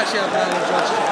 Gracias, gracias, gracias.